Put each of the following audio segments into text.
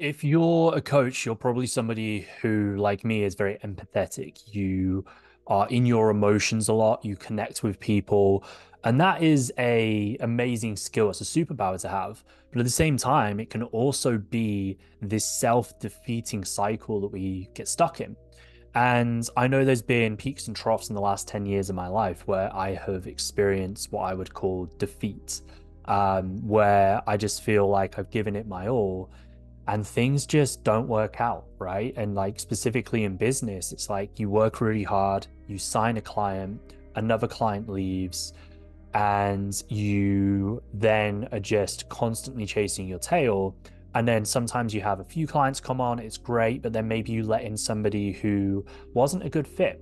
If you're a coach, you're probably somebody who, like me, is very empathetic. You are in your emotions a lot. You connect with people, and that is a amazing skill. It's a superpower to have. But at the same time, it can also be this self-defeating cycle that we get stuck in. And I know there's been peaks and troughs in the last 10 years of my life where I have experienced what I would call defeat, um, where I just feel like I've given it my all and things just don't work out, right? And like specifically in business, it's like you work really hard, you sign a client, another client leaves, and you then are just constantly chasing your tail. And then sometimes you have a few clients come on, it's great, but then maybe you let in somebody who wasn't a good fit.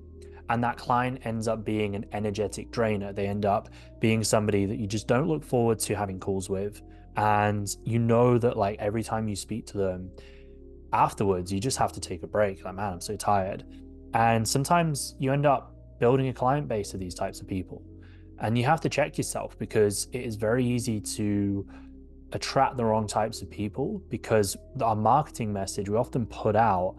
And that client ends up being an energetic drainer. They end up being somebody that you just don't look forward to having calls with and you know that like every time you speak to them afterwards you just have to take a break like man i'm so tired. And sometimes you end up building a client base of these types of people. And you have to check yourself because it is very easy to attract the wrong types of people because our marketing message we often put out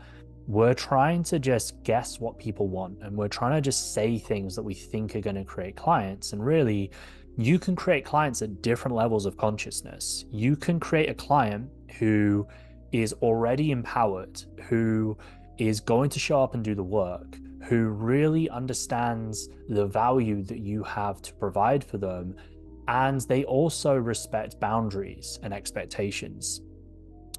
we're trying to just guess what people want and we're trying to just say things that we think are going to create clients. And really you can create clients at different levels of consciousness. You can create a client who is already empowered, who is going to show up and do the work, who really understands the value that you have to provide for them. And they also respect boundaries and expectations.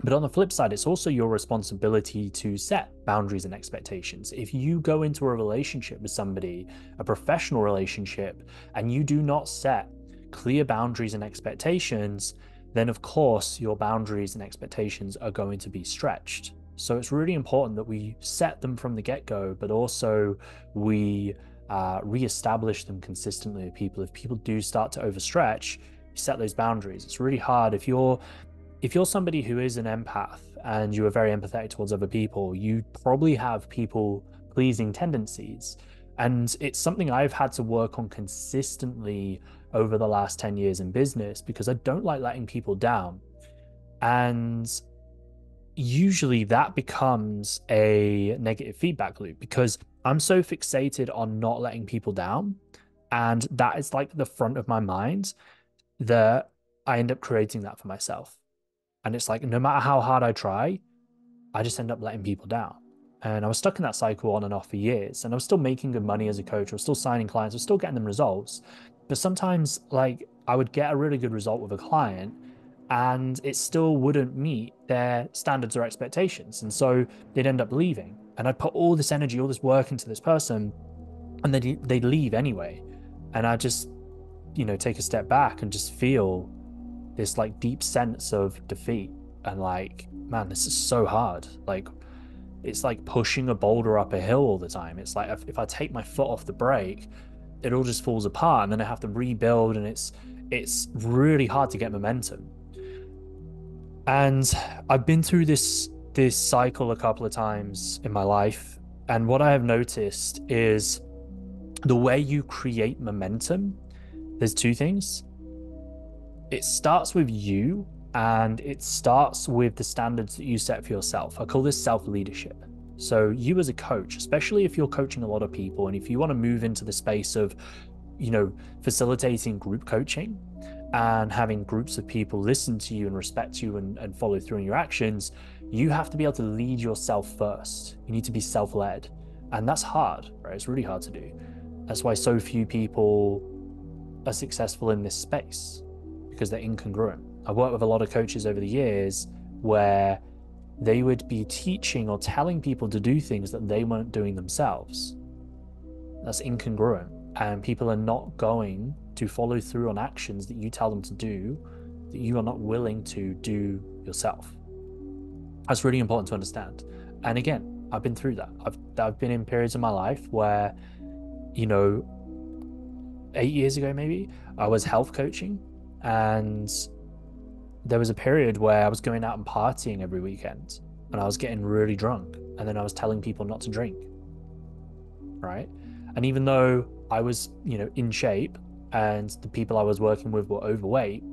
But on the flip side, it's also your responsibility to set boundaries and expectations. If you go into a relationship with somebody, a professional relationship, and you do not set clear boundaries and expectations, then of course your boundaries and expectations are going to be stretched. So it's really important that we set them from the get go, but also we uh, re-establish them consistently with people. If people do start to overstretch, set those boundaries. It's really hard if you're if you're somebody who is an empath and you are very empathetic towards other people, you probably have people pleasing tendencies. And it's something I've had to work on consistently over the last 10 years in business because I don't like letting people down. And usually that becomes a negative feedback loop because I'm so fixated on not letting people down. And that is like the front of my mind that I end up creating that for myself. And it's like, no matter how hard I try, I just end up letting people down. And I was stuck in that cycle on and off for years. And I was still making good money as a coach. I was still signing clients. I was still getting them results. But sometimes, like, I would get a really good result with a client and it still wouldn't meet their standards or expectations. And so they'd end up leaving. And I'd put all this energy, all this work into this person, and then they'd leave anyway. And I just, you know, take a step back and just feel this like deep sense of defeat and like man this is so hard. Like it's like pushing a boulder up a hill all the time. It's like if, if i take my foot off the brake it all just falls apart and then i have to rebuild and it's it's really hard to get momentum. And i've been through this this cycle a couple of times in my life and what i have noticed is the way you create momentum there's two things it starts with you and it starts with the standards that you set for yourself. I call this self leadership. So, you as a coach, especially if you're coaching a lot of people and if you want to move into the space of, you know, facilitating group coaching and having groups of people listen to you and respect you and, and follow through on your actions, you have to be able to lead yourself first. You need to be self led. And that's hard, right? It's really hard to do. That's why so few people are successful in this space because they're incongruent. I've worked with a lot of coaches over the years where they would be teaching or telling people to do things that they weren't doing themselves. That's incongruent. And people are not going to follow through on actions that you tell them to do that you are not willing to do yourself. That's really important to understand. And again, I've been through that. I've I've been in periods of my life where, you know, eight years ago maybe, I was health coaching and there was a period where I was going out and partying every weekend and I was getting really drunk. And then I was telling people not to drink. Right. And even though I was, you know, in shape and the people I was working with were overweight,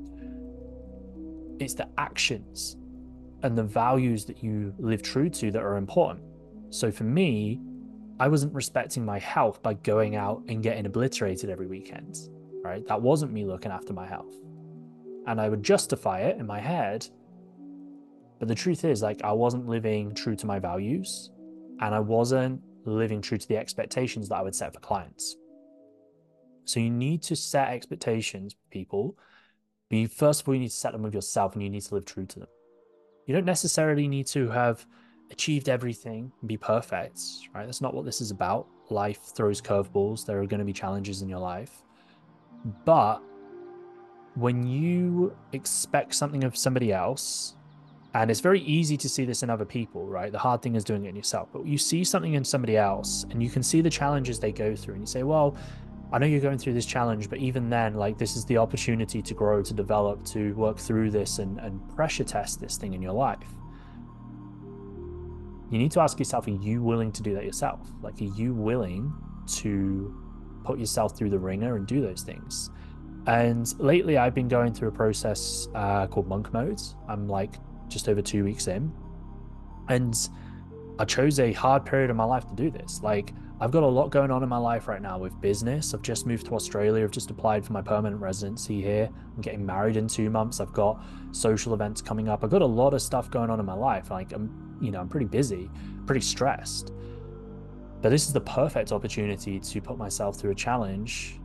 it's the actions and the values that you live true to that are important. So for me, I wasn't respecting my health by going out and getting obliterated every weekend, right? That wasn't me looking after my health. And I would justify it in my head. But the truth is, like, I wasn't living true to my values and I wasn't living true to the expectations that I would set for clients. So you need to set expectations, people. But you, first of all, you need to set them with yourself and you need to live true to them. You don't necessarily need to have achieved everything and be perfect, right? That's not what this is about. Life throws curveballs. There are going to be challenges in your life. But when you expect something of somebody else, and it's very easy to see this in other people, right? The hard thing is doing it in yourself. But you see something in somebody else and you can see the challenges they go through, and you say, well, I know you're going through this challenge, but even then, like this is the opportunity to grow, to develop, to work through this and, and pressure test this thing in your life. You need to ask yourself, are you willing to do that yourself? Like, are you willing to put yourself through the ringer and do those things? And lately, I've been going through a process uh, called monk modes. I'm like just over two weeks in. And I chose a hard period of my life to do this. Like, I've got a lot going on in my life right now with business. I've just moved to Australia. I've just applied for my permanent residency here. I'm getting married in two months. I've got social events coming up. I've got a lot of stuff going on in my life. Like I'm, you know, I'm pretty busy, pretty stressed. But this is the perfect opportunity to put myself through a challenge.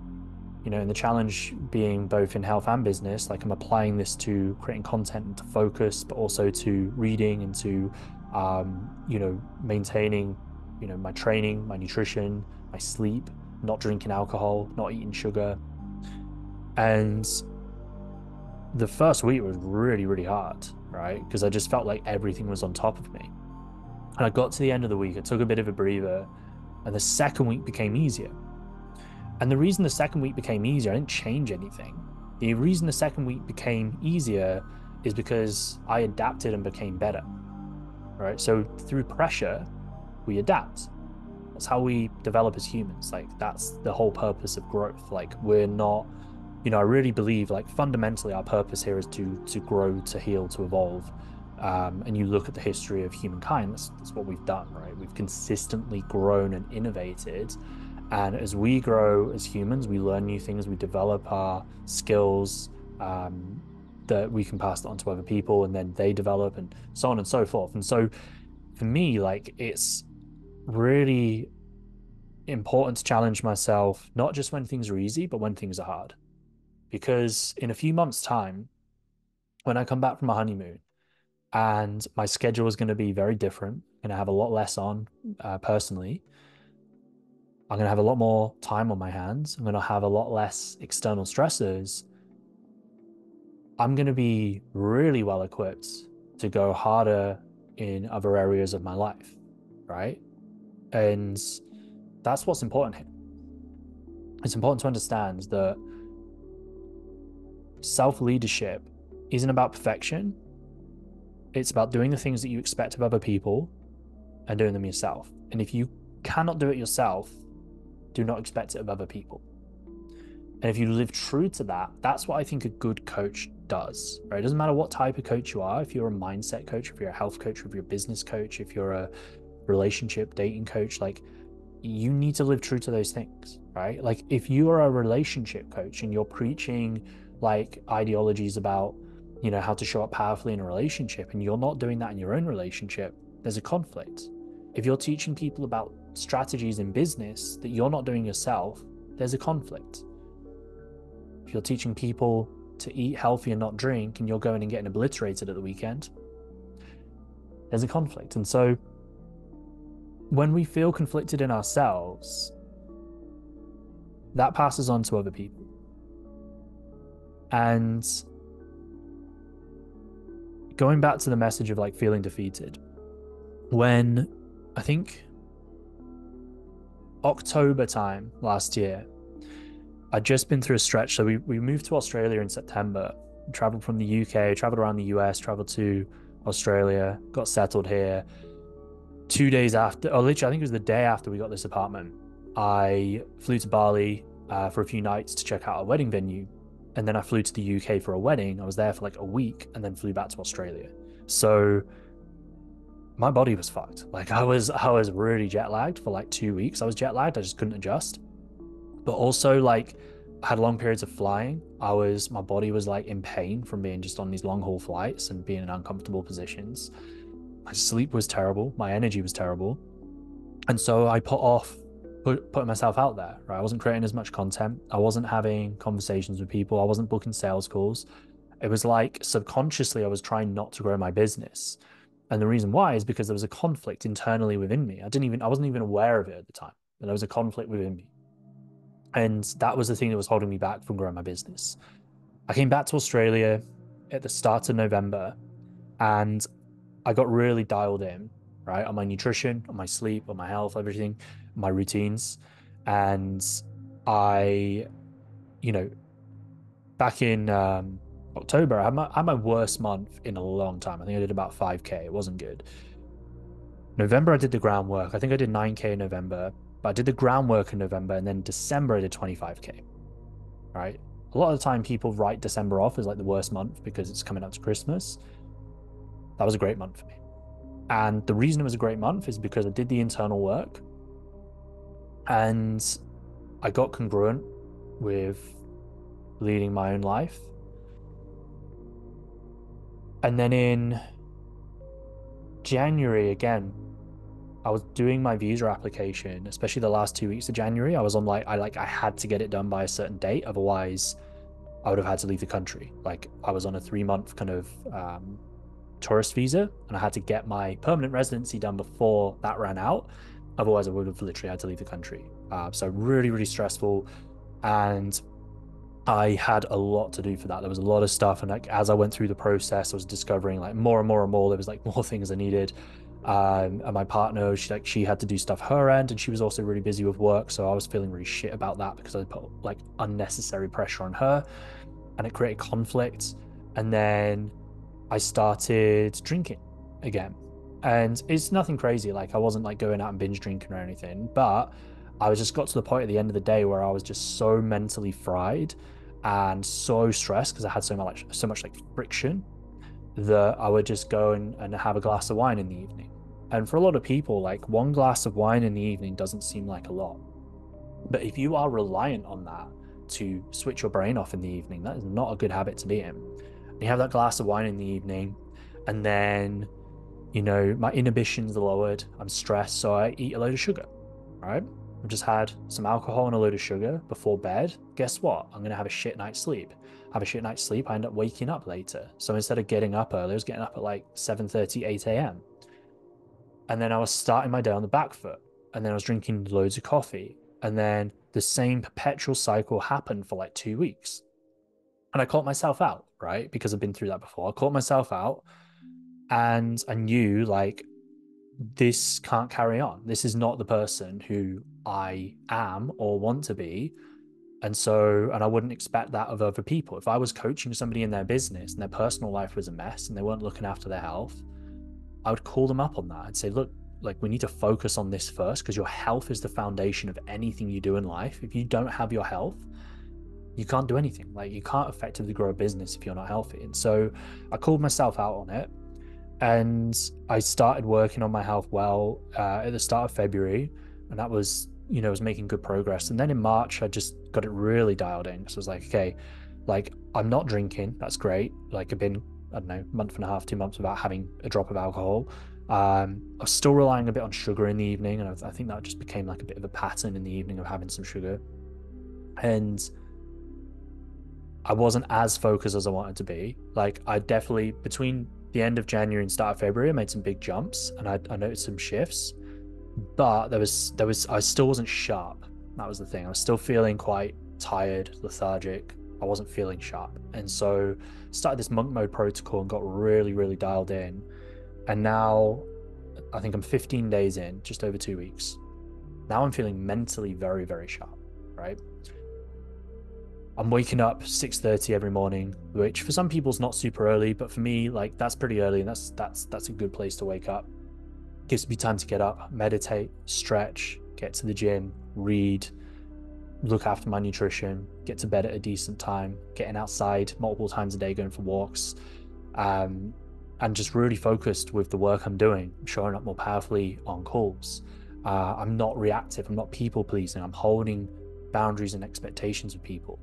You know, and the challenge being both in health and business. Like I'm applying this to creating content and to focus, but also to reading and to, um, you know, maintaining you know, my training, my nutrition, my sleep, not drinking alcohol, not eating sugar. And the first week was really, really hard, right? Because I just felt like everything was on top of me. And I got to the end of the week, I took a bit of a breather, and the second week became easier. And the reason the second week became easier, I didn't change anything. The reason the second week became easier is because I adapted and became better. Right. So through pressure, we adapt. That's how we develop as humans. Like that's the whole purpose of growth. Like we're not, you know, I really believe like fundamentally our purpose here is to to grow, to heal, to evolve. Um, and you look at the history of humankind, that's, that's what we've done, right? We've consistently grown and innovated. And as we grow as humans, we learn new things, we develop our skills um, that we can pass on to other people, and then they develop, and so on and so forth. And so for me, like it's really important to challenge myself, not just when things are easy, but when things are hard. Because in a few months' time, when I come back from my honeymoon and my schedule is going to be very different, and to have a lot less on uh, personally. I'm going to have a lot more time on my hands. I'm going to have a lot less external stressors. I'm going to be really well equipped to go harder in other areas of my life, right? And that's what's important here. It's important to understand that self leadership isn't about perfection, it's about doing the things that you expect of other people and doing them yourself. And if you cannot do it yourself, do not expect it of other people. And if you live true to that, that's what I think a good coach does. Right? It doesn't matter what type of coach you are. If you're a mindset coach, if you're a health coach, if you're a business coach, if you're a relationship dating coach like you need to live true to those things right like if you are a relationship coach and you're preaching like ideologies about you know how to show up powerfully in a relationship and you're not doing that in your own relationship there's a conflict if you're teaching people about strategies in business that you're not doing yourself there's a conflict if you're teaching people to eat healthy and not drink and you're going and getting obliterated at the weekend there's a conflict and so when we feel conflicted in ourselves, that passes on to other people. And going back to the message of like feeling defeated, when I think October time last year, I'd just been through a stretch. So we, we moved to Australia in September, traveled from the UK, traveled around the US, traveled to Australia, got settled here two days after, or literally, I think it was the day after we got this apartment, I flew to Bali uh, for a few nights to check out a wedding venue. And then I flew to the UK for a wedding. I was there for like a week and then flew back to Australia. So my body was fucked. Like I was I was really jet lagged for like two weeks. I was jet lagged. I just couldn't adjust. But also like I had long periods of flying. I was my body was like in pain from being just on these long haul flights and being in uncomfortable positions. My sleep was terrible. My energy was terrible. And so I put off put, putting myself out there, right? I wasn't creating as much content. I wasn't having conversations with people. I wasn't booking sales calls. It was like subconsciously I was trying not to grow my business. And the reason why is because there was a conflict internally within me. I didn't even I wasn't even aware of it at the time. But there was a conflict within me. And that was the thing that was holding me back from growing my business. I came back to Australia at the start of November and I got really dialed in, right, on my nutrition, on my sleep, on my health, everything, my routines. And I, you know, back in um, October, I had, my, I had my worst month in a long time. I think I did about 5K. It wasn't good. November, I did the groundwork. I think I did 9K in November, but I did the groundwork in November. And then December, I did 25K. Right. A lot of the time, people write December off as like the worst month because it's coming up to Christmas. That was a great month for me. And the reason it was a great month is because I did the internal work and I got congruent with leading my own life. And then in January again, I was doing my visa application, especially the last two weeks of January. I was on like I like I had to get it done by a certain date, otherwise I would have had to leave the country. Like I was on a three month kind of um, tourist visa, and I had to get my permanent residency done before that ran out. Otherwise, I would have literally had to leave the country. Uh, so really, really stressful, and I had a lot to do for that. There was a lot of stuff, and like as I went through the process, I was discovering like more and more and more. There was like more things I needed. Um, and my partner, she like she had to do stuff her end, and she was also really busy with work. So I was feeling really shit about that because I put like unnecessary pressure on her, and it created conflict. And then I started drinking again. And it's nothing crazy. Like I wasn't like going out and binge drinking or anything, but I was just got to the point at the end of the day where I was just so mentally fried and so stressed because I had so much so much like friction that I would just go and, and have a glass of wine in the evening. And for a lot of people, like one glass of wine in the evening doesn't seem like a lot. But if you are reliant on that to switch your brain off in the evening, that is not a good habit to be in you have that glass of wine in the evening, and then, you know, my inhibitions are lowered. I'm stressed, so I eat a load of sugar. Right? I've just had some alcohol and a load of sugar before bed. Guess what? I'm gonna have a shit night's sleep. Have a shit night's sleep. I end up waking up later. So instead of getting up early, I was getting up at like 7:30, 8 a.m. And then I was starting my day on the back foot. And then I was drinking loads of coffee. And then the same perpetual cycle happened for like two weeks. And I caught myself out right? Because I've been through that before. I caught myself out and I knew like this can't carry on. This is not the person who I am or want to be. And so, and I wouldn't expect that of other people. If I was coaching somebody in their business and their personal life was a mess and they weren't looking after their health, I would call them up on that. I'd say, look, like we need to focus on this first because your health is the foundation of anything you do in life. If you don't have your health, you can't do anything. Like you can't effectively grow a business if you're not healthy. And so I called myself out on it and I started working on my health well uh, at the start of February. And that was, you know, was making good progress. And then in March, I just got it really dialed in. So I was like, okay, like I'm not drinking. That's great. Like I've been, I don't know, month and a half, two months without having a drop of alcohol. Um, I was still relying a bit on sugar in the evening. And I, I think that just became like a bit of a pattern in the evening of having some sugar. And I wasn't as focused as I wanted to be. Like I definitely between the end of January and start of February, I made some big jumps and I, I noticed some shifts. But there was there was I still wasn't sharp. That was the thing. I was still feeling quite tired, lethargic. I wasn't feeling sharp. And so started this monk mode protocol and got really, really dialed in. And now I think I'm 15 days in, just over two weeks. Now I'm feeling mentally very, very sharp, right? I'm waking up 6:30 every morning, which for some people is not super early, but for me, like that's pretty early, and that's that's that's a good place to wake up. Gives me time to get up, meditate, stretch, get to the gym, read, look after my nutrition, get to bed at a decent time, getting outside multiple times a day, going for walks, um, and just really focused with the work I'm doing, showing up more powerfully on calls. Uh, I'm not reactive. I'm not people pleasing. I'm holding boundaries and expectations of people.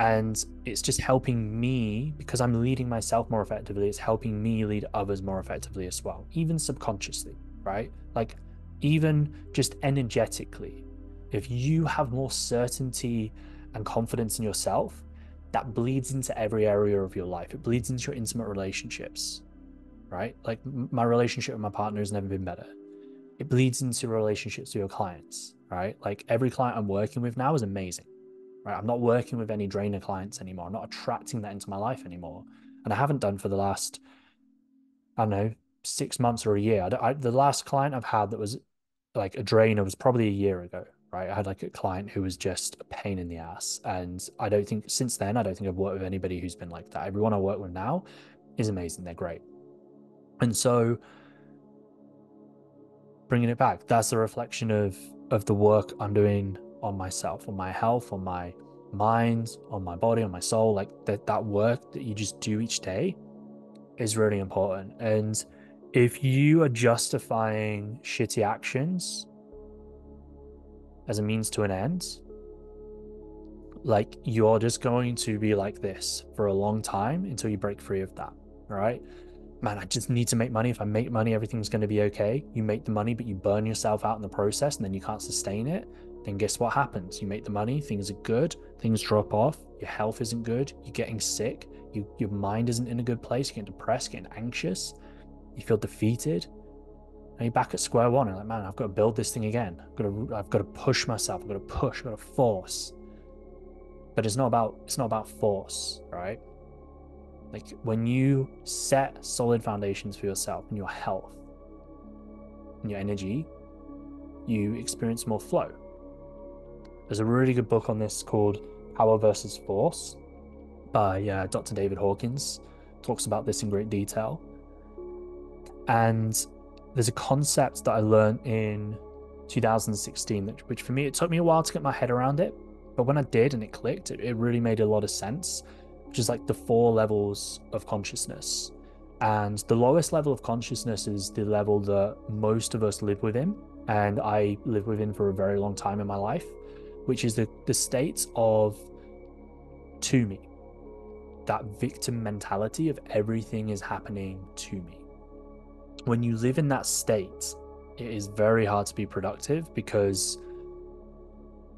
And it's just helping me because I'm leading myself more effectively. It's helping me lead others more effectively as well, even subconsciously, right? Like, even just energetically, if you have more certainty and confidence in yourself, that bleeds into every area of your life. It bleeds into your intimate relationships, right? Like my relationship with my partner has never been better. It bleeds into relationships with your clients, right? Like every client I'm working with now is amazing, right? I'm not working with any drainer clients anymore. I'm not attracting that into my life anymore. And I haven't done for the last, I don't know, six months or a year. I, I, the last client I've had that was like a drainer was probably a year ago, right? I had like a client who was just a pain in the ass. And I don't think since then, I don't think I've worked with anybody who's been like that. Everyone I work with now is amazing. They're great. And so bringing it back, that's a reflection of of the work I'm doing on myself, on my health, on my mind, on my body, on my soul. Like that that work that you just do each day is really important. And if you are justifying shitty actions as a means to an end, like you're just going to be like this for a long time until you break free of that. All right. Man, I just need to make money. If I make money, everything's going to be okay. You make the money, but you burn yourself out in the process and then you can't sustain it. Then guess what happens? You make the money, things are good, things drop off, your health isn't good, you're getting sick, you, your mind isn't in a good place, you're getting depressed, getting anxious, you feel defeated, and you're back at square one. And like, man, I've got to build this thing again. I've got to, I've got to push myself. I've got to push. I've got to force. But it's not about, it's not about force, right? Like when you set solid foundations for yourself and your health and your energy, you experience more flow. There's a really good book on this called Power versus Force by uh, Dr. David Hawkins. Talks about this in great detail. And there's a concept that I learned in 2016, which, which for me, it took me a while to get my head around it. But when I did and it clicked, it, it really made a lot of sense, which is like the four levels of consciousness. And the lowest level of consciousness is the level that most of us live within. And I live within for a very long time in my life, which is the, the state of to me. That victim mentality of everything is happening to me when you live in that state, it is very hard to be productive because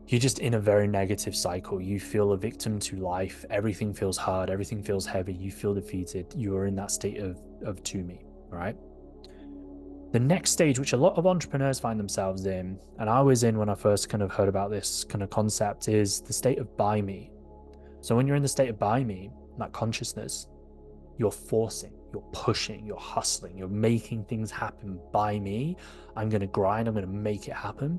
you're just in a very negative cycle. You feel a victim to life. Everything feels hard. Everything feels heavy. You feel defeated. You are in that state of, of to me, right? The next stage, which a lot of entrepreneurs find themselves in, and I was in when I first kind of heard about this kind of concept, is the state of by me. So when you're in the state of by me, that consciousness, you're forcing you're pushing, you're hustling, you're making things happen by me. I'm going to grind, I'm going to make it happen.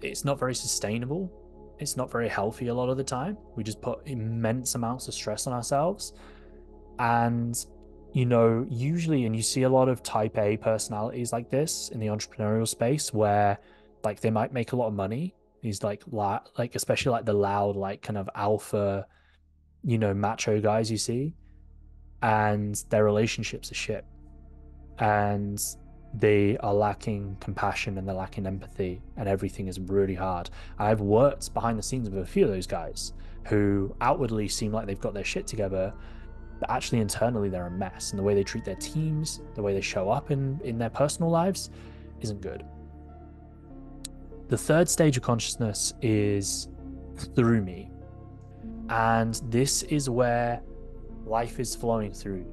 It's not very sustainable. It's not very healthy a lot of the time. We just put immense amounts of stress on ourselves. And, you know, usually, and you see a lot of type A personalities like this in the entrepreneurial space where, like, they might make a lot of money. These, like, la- like, especially like the loud, like, kind of alpha, you know, macho guys you see and their relationships are shit and they are lacking compassion and they're lacking empathy and everything is really hard i've worked behind the scenes with a few of those guys who outwardly seem like they've got their shit together but actually internally they're a mess and the way they treat their teams the way they show up in in their personal lives isn't good. The third stage of consciousness is through me. And this is where life is flowing through.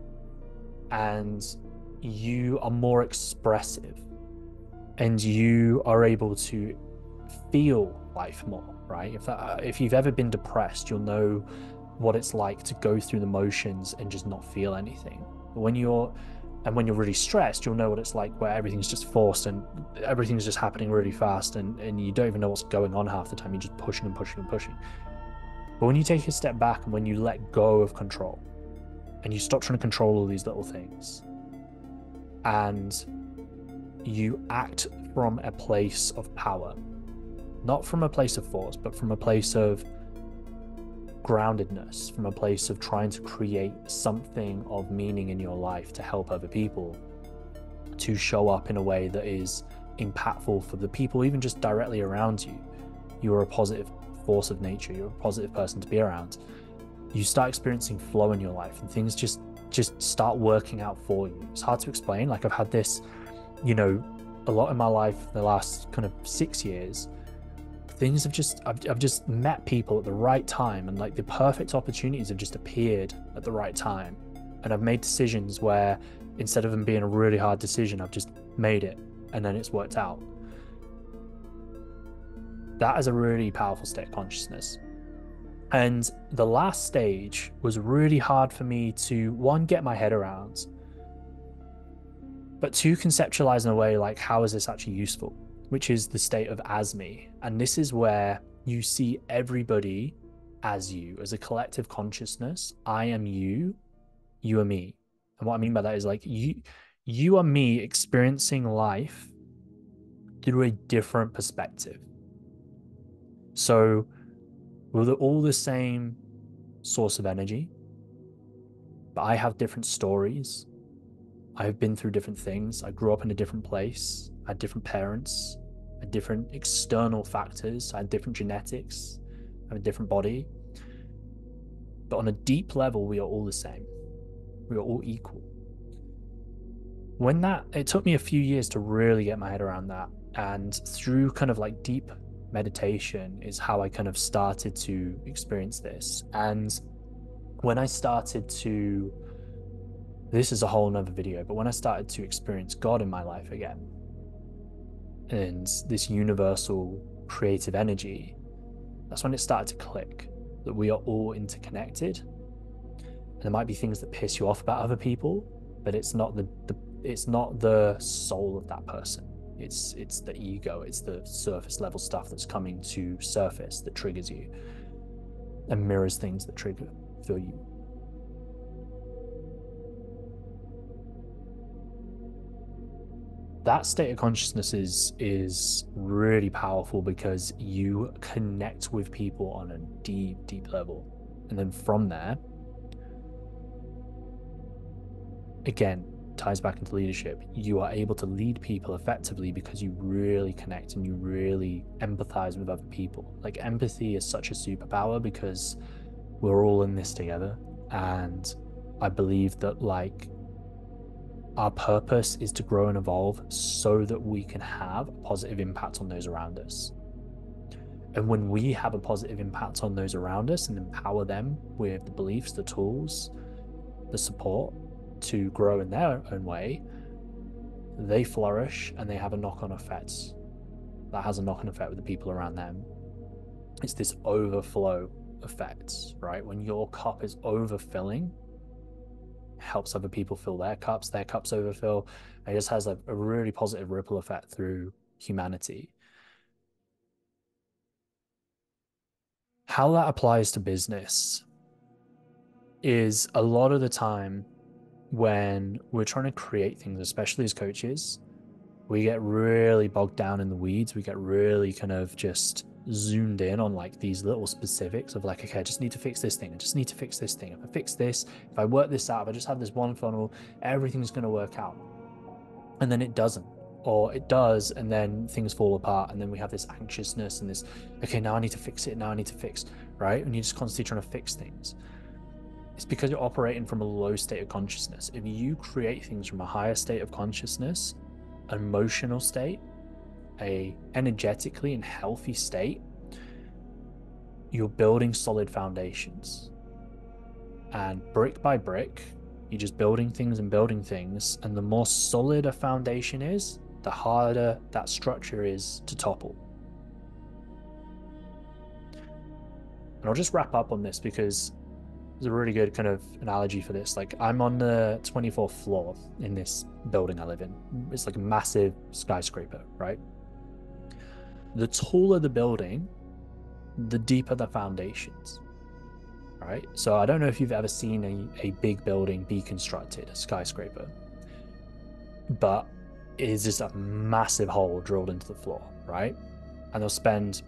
And you are more expressive. And you are able to feel life more right? If that if you've ever been depressed you'll know what it's like to go through the motions and just not feel anything. When you're and when you're really stressed you'll know what it's like where everything's just forced and everything's just happening really fast and, and you don't even know what's going on half the time. You're just pushing and pushing and pushing. But when you take a step back and when you let go of control and you stop trying to control all these little things and you act from a place of power not from a place of force but from a place of groundedness, from a place of trying to create something of meaning in your life to help other people, to show up in a way that is impactful for the people, even just directly around you. You are a positive force of nature, you're a positive person to be around. You start experiencing flow in your life and things just just start working out for you. It's hard to explain. Like I've had this, you know, a lot in my life the last kind of six years things have just I've, I've just met people at the right time and like the perfect opportunities have just appeared at the right time. And i've made decisions where instead of them being a really hard decision i've just made it and then it's worked out. That is a really powerful state of consciousness. And the last stage was really hard for me to one get my head around but two conceptualize in a way like how is this actually useful? Which is the state of as me. And this is where you see everybody as you, as a collective consciousness. I am you, you are me. And what I mean by that is like you you are me experiencing life through a different perspective. So we're all the same source of energy, but I have different stories. I've been through different things. I grew up in a different place. I had different parents different external factors, had different genetics, I had a different body. But on a deep level, we are all the same. We are all equal. When that, it took me a few years to really get my head around that. And through kind of like deep meditation is how I kind of started to experience this. And when I started to, this is a whole nother video, but when I started to experience God in my life again, and this universal creative energy, that's when it started to click that we are all interconnected. And there might be things that piss you off about other people, but it's not the, the it's not the soul of that person. It's it's the ego, it's the surface level stuff that's coming to surface that triggers you and mirrors things that trigger for you. That state of consciousness is is really powerful because you connect with people on a deep deep level. And then from there again ties back into leadership. You are able to lead people effectively because you really connect and you really empathize with other people. Like empathy is such a superpower because we're all in this together. And i believe that like our purpose is to grow and evolve so that we can have a positive impact on those around us. And when we have a positive impact on those around us and empower them with the beliefs, the tools, the support to grow in their own way, they flourish and they have a knock on effect that has a knock on effect with the people around them. It's this overflow effect, right? When your cup is overfilling, helps other people fill their cups, their cups overfill. It just has a, a really positive ripple effect through humanity. How that applies to business is a lot of the time when we're trying to create things, especially as coaches, we get really bogged down in the weeds. We get really kind of just zoomed in on like these little specifics of like, okay, I just need to fix this thing. I just need to fix this thing. If I fix this, if I work this out, if I just have this one funnel, everything's going to work out. And then it doesn't. Or it does, and then things fall apart, and then we have this anxiousness and this, okay, now I need to fix it, now I need to fix, right? And you're just constantly trying to fix things. It's because you're operating from a low state of consciousness. If you create things from a higher state of consciousness, emotional state, a energetically and healthy state, you're building solid foundations. And brick by brick, you're just building things and building things. And the more solid a foundation is, the harder that structure is to topple. And I'll just wrap up on this because there's a really good kind of analogy for this. Like, I'm on the 24th floor in this building I live in. It's like a massive skyscraper, right? The taller the building, the deeper the foundations. Right? So I don't know if you've ever seen a, a big building be constructed, a skyscraper, but it is just a massive hole drilled into the floor, right? And they'll spend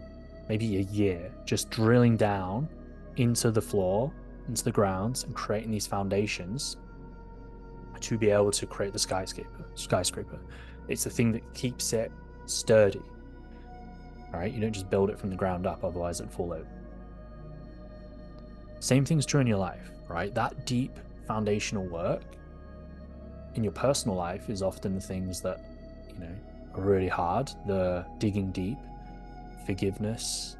maybe a year just drilling down into the floor, into the grounds, and creating these foundations to be able to create the skyscraper. Skyscraper. It's the thing that keeps it sturdy. Right? You don't just build it from the ground up, otherwise it'd fall out. Same thing's true in your life, right? That deep foundational work in your personal life is often the things that, you know, are really hard. The digging deep, forgiveness,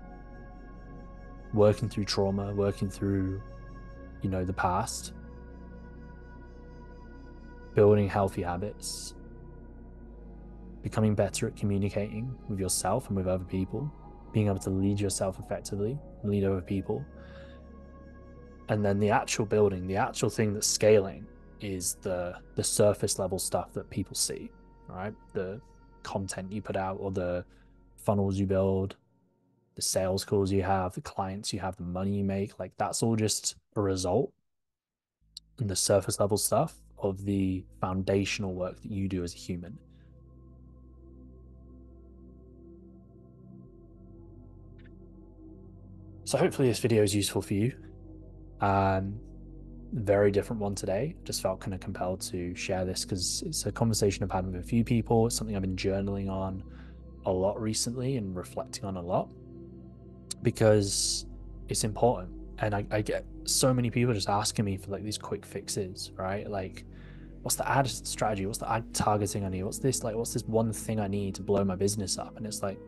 working through trauma, working through, you know, the past, building healthy habits, becoming better at communicating with yourself and with other people, being able to lead yourself effectively, lead other people. And then the actual building, the actual thing that's scaling is the the surface level stuff that people see, right? The content you put out or the funnels you build, the sales calls you have, the clients you have, the money you make, like that's all just a result and the surface level stuff of the foundational work that you do as a human. So hopefully this video is useful for you. Um, very different one today. Just felt kind of compelled to share this because it's a conversation I've had with a few people. It's something I've been journaling on a lot recently and reflecting on a lot because it's important. And I, I get so many people just asking me for like these quick fixes, right? Like, what's the ad strategy? What's the ad targeting I need? What's this like? What's this one thing I need to blow my business up? And it's like,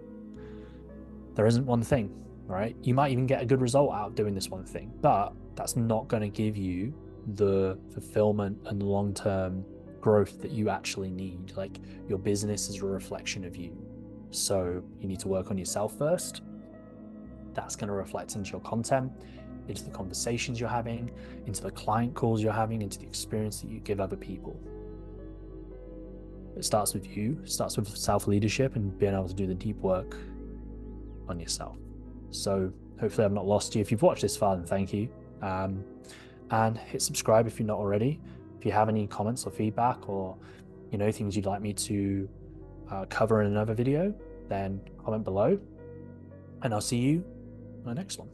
there isn't one thing, right? You might even get a good result out of doing this one thing, but that's not going to give you the fulfillment and long term growth that you actually need. Like, your business is a reflection of you. So, you need to work on yourself first. That's going to reflect into your content into the conversations you're having, into the client calls you're having, into the experience that you give other people. It starts with you, it starts with self leadership and being able to do the deep work on yourself. So, hopefully, I've not lost you. If you've watched this far, then thank you. Um, and hit subscribe if you're not already. If you have any comments or feedback or you know things you'd like me to uh, cover in another video, then comment below. And I'll see you in the next one.